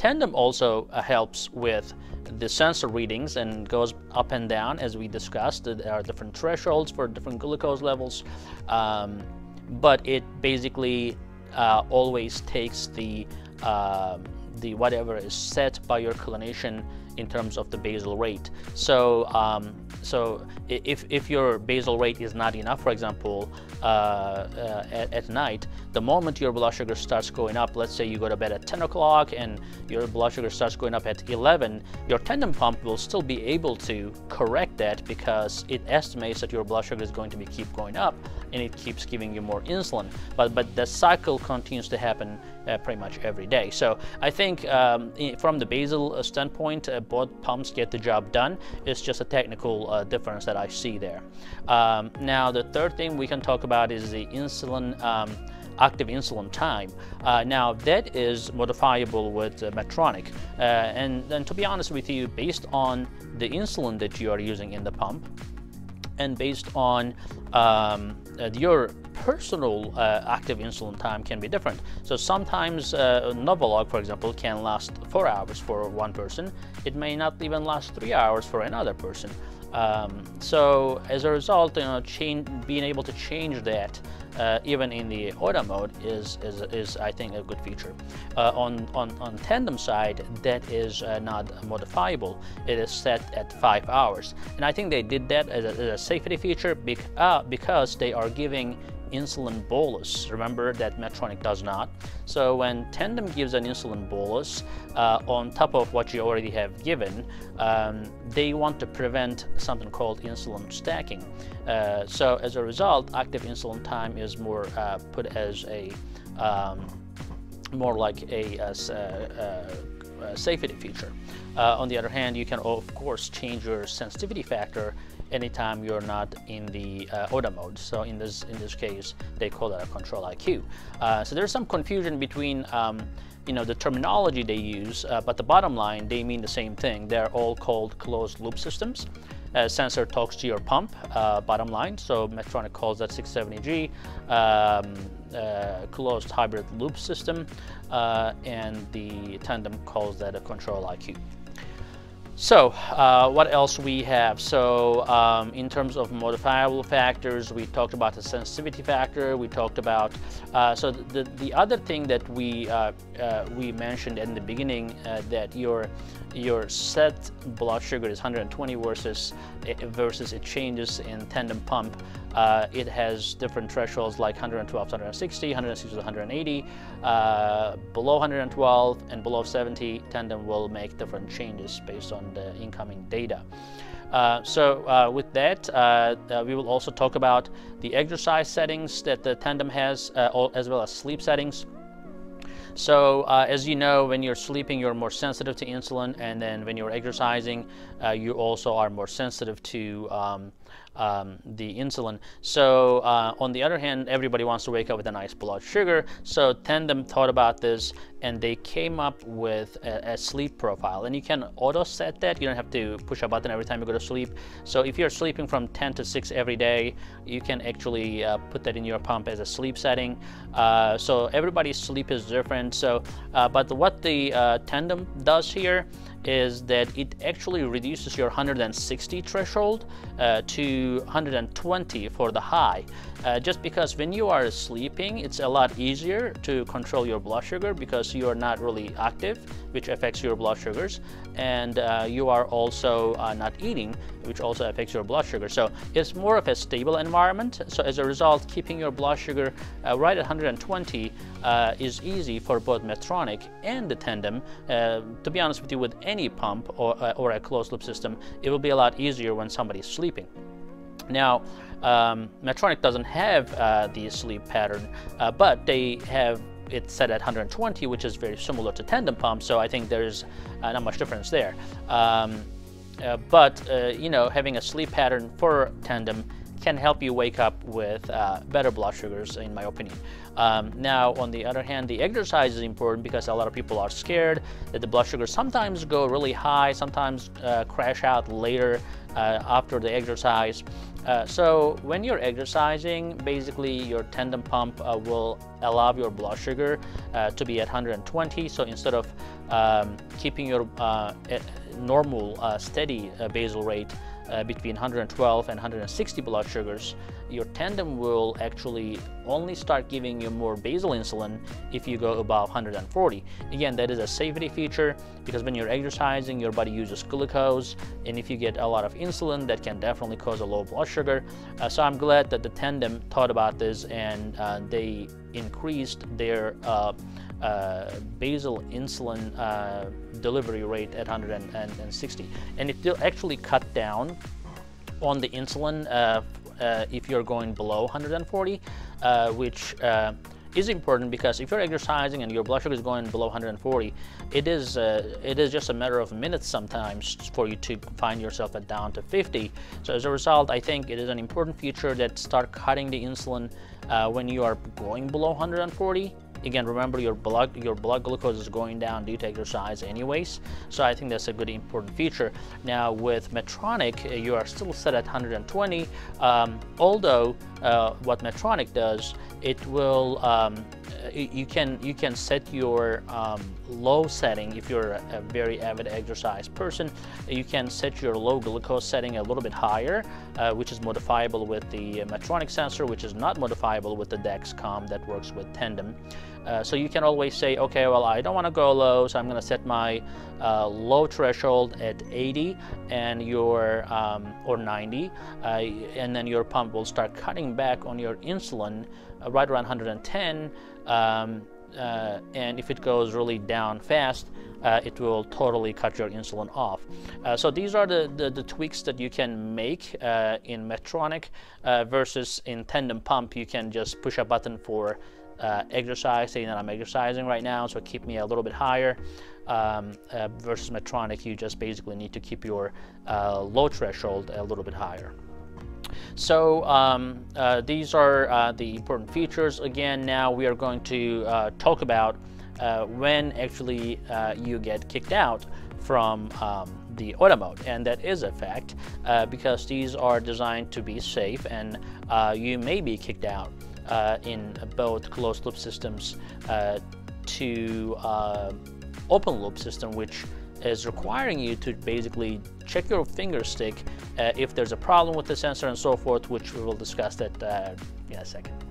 Tandem also uh, helps with the sensor readings and goes up and down as we discussed. There are different thresholds for different glucose levels, um, but it basically uh, always takes the uh, the whatever is set by your clinician in terms of the basal rate. So, um, so if, if your basal rate is not enough, for example, uh, uh, at, at, night, the moment your blood sugar starts going up, let's say you go to bed at 10 o'clock and your blood sugar starts going up at 11, your tandem pump will still be able to correct that because it estimates that your blood sugar is going to be keep going up and it keeps giving you more insulin. But, but the cycle continues to happen uh, pretty much every day. So I think um, from the basal uh, standpoint, uh, both pumps get the job done. It's just a technical difference that I see there. Um, now the third thing we can talk about is the insulin um, active insulin time. Uh, now that is modifiable with uh, Medtronic. Uh, and, and to be honest with you, based on the insulin that you are using in the pump, and based on um, uh, your personal uh, active insulin time can be different. So sometimes uh, Novolog, for example, can last four hours for one person. It may not even last three hours for another person. Um, so as a result, you know, change, being able to change that uh, even in the auto mode is, is, is, I think, a good feature. Uh, on, on, on tandem side, that is uh, not modifiable. It is set at five hours. And I think they did that as a, as a safety feature uh, because they are giving insulin bolus. Remember that Medtronic does not. So when Tandem gives an insulin bolus uh, on top of what you already have given, um, they want to prevent something called insulin stacking. Uh, so as a result, active insulin time is more uh, put as a um, more like a, a, a safety feature. Uh, on the other hand, you can of course change your sensitivity factor anytime you're not in the uh, auto mode. So in this in this case, they call that a control IQ. Uh, so there's some confusion between um, you know the terminology they use, uh, but the bottom line they mean the same thing. They're all called closed loop systems. Uh, sensor talks to your pump, uh, bottom line. So Medtronic calls that 670G, um, uh, closed hybrid loop system, uh, and the Tandem calls that a control IQ. So uh, what else we have? So um, in terms of modifiable factors, we talked about the sensitivity factor. We talked about uh, so the the other thing that we uh, uh we mentioned in the beginning uh, that your your set blood sugar is 120 versus eh, versus it changes in tandem pump. Uh, it has different thresholds like 112 to 160, 160 to 180. Uh, below 112 and below 70, tandem will make different changes based on the incoming data. Uh, so uh, with that, uh, uh, we will also talk about the exercise settings that the Tandem has, uh, as well as sleep settings. So uh, as you know, when you're sleeping, you're more sensitive to insulin, and then when you're exercising, you also are more sensitive to um, um, the insulin. So uh, on the other hand, everybody wants to wake up with a nice blood sugar. So Tandem thought about this and they came up with a, a, sleep profile. And you can auto set that. You don't have to push a button every time you go to sleep. So if you're sleeping from 10 to 6 every day, you can actually uh, put that in your pump as a sleep setting. Uh, so everybody's sleep is different. So, uh, but what the uh, Tandem does here is that it actually reduces your 160 threshold uh, to 120 for the high. Uh, just because when you are sleeping, it's a lot easier to control your blood sugar because you are not really active, which affects your blood sugars, and uh, you are also uh, not eating, which also affects your blood sugar. So it's more of a stable environment. So as a result, keeping your blood sugar uh, right at 120 uh, is easy for both Medtronic and the Tandem. To be honest with you, with any pump or, or a closed loop system, it will be a lot easier when somebody's sleeping. Now, um, Medtronic doesn't have uh, the sleep pattern, uh, but they have it set at 120, which is very similar to tandem pump. So I think there's uh, not much difference there. Um, uh, but uh, you know, having a sleep pattern for tandem can help you wake up with uh, better blood sugars, in my opinion. Um, now, on the other hand, the exercise is important because a lot of people are scared that the blood sugars sometimes go really high, sometimes uh, crash out later uh, after the exercise. Uh, so when you're exercising, basically your tandem pump uh, will allow your blood sugar uh, to be at 120. So instead of um, keeping your uh, normal steady basal rate uh, between 112 and 160 blood sugars, your tandem will actually only start giving you more basal insulin if you go above 140. Again, that is a safety feature because when you're exercising, your body uses glucose, and if you get a lot of insulin, that can definitely cause a low blood sugar. Uh, so I'm glad that the tandem thought about this and uh, they increased their uh, uh, basal insulin uh, delivery rate at 160 and it will actually cut down on the insulin uh, uh if you're going below 140 uh, which uh, is important because if you're exercising and your blood sugar is going below 140 it is it is just a matter of minutes sometimes for you to find yourself at down to 50 so as a result I think it is an important feature that start cutting the insulin when you are going below 140 again remember your blood your blood glucose is going down due to exercise anyways so I think that's a good important feature. Now with Medtronic uh, you are still set at 120 um, although uh, what Medtronic does it will um, you can you can set your um, low setting if you're a, very avid exercise person you can set your low glucose setting a little bit higher uh, which is modifiable with the Medtronic sensor which is not modifiable with the Dexcom that works with Tandem uh, so you can always say okay well I don't want to go low so I'm gonna set my uh, low threshold at 80 and your um, or 90 uh, and then your pump will start cutting back on your insulin uh, right around 110 um, uh, and if it goes really down fast, it will totally cut your insulin off. So these are the, the, the, tweaks that you can make in Medtronic versus in Tandem Pump. You can just push a button for uh, exercise, saying that I'm exercising right now, so keep me a little bit higher. Um, versus Medtronic, you just basically need to keep your low threshold a little bit higher. So um, uh, these are uh, the important features. Again, now we are going to uh, talk about uh, when actually uh, you get kicked out from um, the auto mode and that is a fact uh, because these are designed to be safe and you may be kicked out in both closed loop systems to open loop system which is requiring you to basically check your finger stick uh, if there's a problem with the sensor and so forth, which we will discuss that uh, in a second.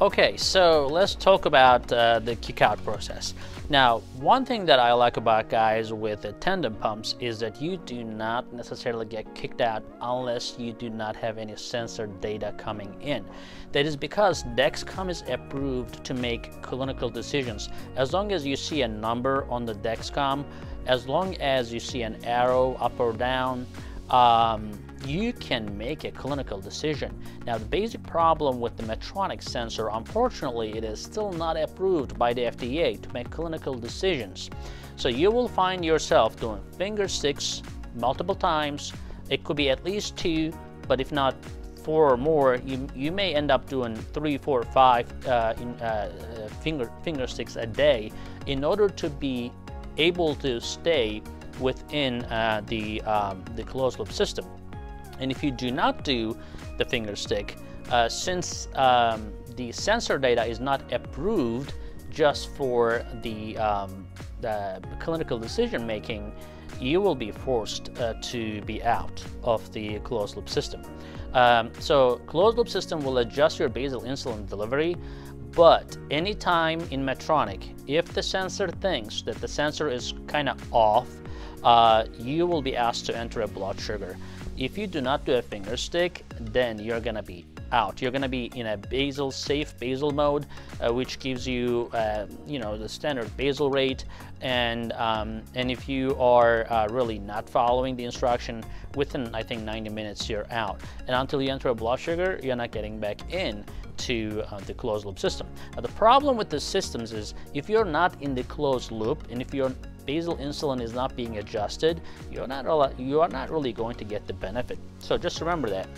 Okay, so let's talk about uh, the kick-out process. Now, one thing that I like about guys with the tandem pumps is that you do not necessarily get kicked out unless you do not have any sensor data coming in. That is because Dexcom is approved to make clinical decisions. As long as you see a number on the Dexcom, as long as you see an arrow up or down, um, you can make a clinical decision. Now, the basic problem with the Medtronic sensor, unfortunately, it is still not approved by the FDA to make clinical decisions. So you will find yourself doing finger sticks multiple times. It could be at least two, but if not four or more, you, you may end up doing three, four, five uh, in, uh, uh finger, finger sticks a day in order to be able to stay within uh, the, um, the closed loop system. And if you do not do the finger stick, uh, since um, the sensor data is not approved just for the, um, the clinical decision making, you will be forced uh, to be out of the closed loop system. Um, so closed loop system will adjust your basal insulin delivery, but anytime in Medtronic, if the sensor thinks that the sensor is kind of off, uh, you will be asked to enter a blood sugar. If you do not do a finger stick, then you're gonna be out. You're gonna be in a basal, safe basal mode, uh, which gives you, uh, you know, the standard basal rate. And um, and if you are uh, really not following the instruction, within I think 90 minutes you're out. And until you enter a blood sugar, you're not getting back in to uh, the closed loop system. Now the problem with the systems is if you're not in the closed loop and if your basal insulin is not being adjusted, you're not, you are not really going to get the benefit. So just remember that.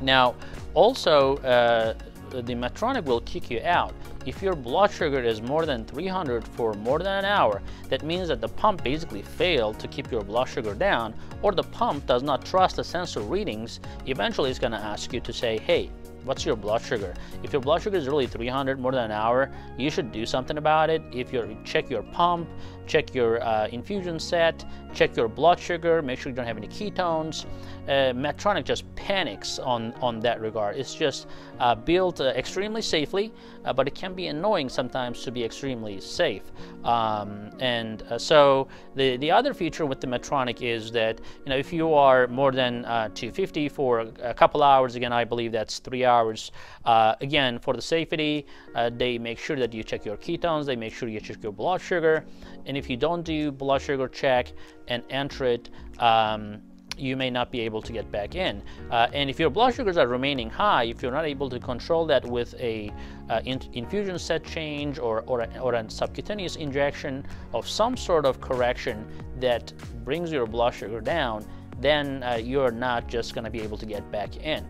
Now, also, uh, the Medtronic will kick you out. If your blood sugar is more than 300 for more than an hour, that means that the pump basically failed to keep your blood sugar down, or the pump does not trust the sensor readings. Eventually, it's going to ask you to say, hey, what's your blood sugar? If your blood sugar is really 300 more than an hour you should do something about it. If you check your pump check your uh, infusion set check your blood sugar make sure you don't have any ketones. Uh, medtronic just panics on on that regard. It's just uh, built uh, extremely safely uh, but it can be annoying sometimes to be extremely safe. Um, and uh, so the the other feature with the medtronic is that you know if you are more than 250 for a couple hours again i believe that's three hours hours. Uh, again, for the safety, uh, they make sure that you check your ketones, they make sure you check your blood sugar, and if you don't do blood sugar check and enter it, um, you may not be able to get back in. Uh, and if your blood sugars are remaining high, if you're not able to control that with a uh, in infusion set change or, or, a, or a subcutaneous injection of some sort of correction that brings your blood sugar down, then uh, you're not just going to be able to get back in.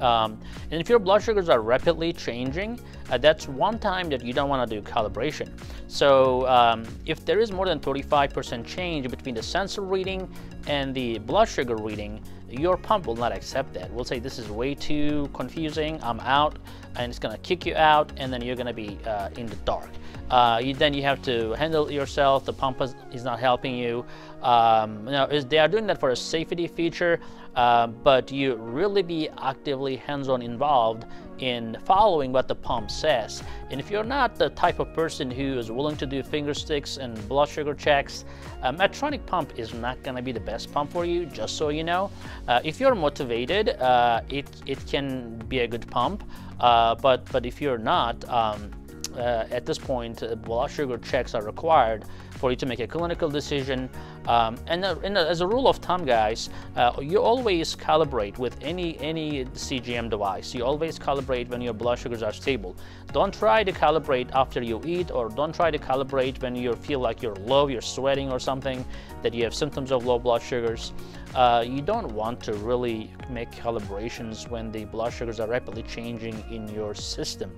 Um, and if your blood sugars are rapidly changing, uh, that's one time that you don't want to do calibration. So um, if there is more than 35% change between the sensor reading and the blood sugar reading, your pump will not accept that. We'll say this is way too confusing, I'm out, and it's gonna kick you out, and then you're gonna be uh, in the dark. Uh, you, then you have to handle yourself, the pump is, is not helping you. Um, they are doing that for a safety feature, uh, but you really be actively hands-on involved in following what the pump says. And if you're not the type of person who is willing to do finger sticks and blood sugar checks, a Medtronic pump is not going to be the best pump for you, just so you know. Uh, if you're motivated, uh, it, it can be a good pump, uh, but, but if you're not, um, uh, at this point, uh, blood sugar checks are required for you to make a clinical decision. Um, and, uh, and, as a rule of thumb, guys, uh, you always calibrate with any any CGM device. You always calibrate when your blood sugars are stable. Don't try to calibrate after you eat, or don't try to calibrate when you feel like you're low, you're sweating or something, that you have symptoms of low blood sugars. Uh, you don't want to really make calibrations when the blood sugars are rapidly changing in your system.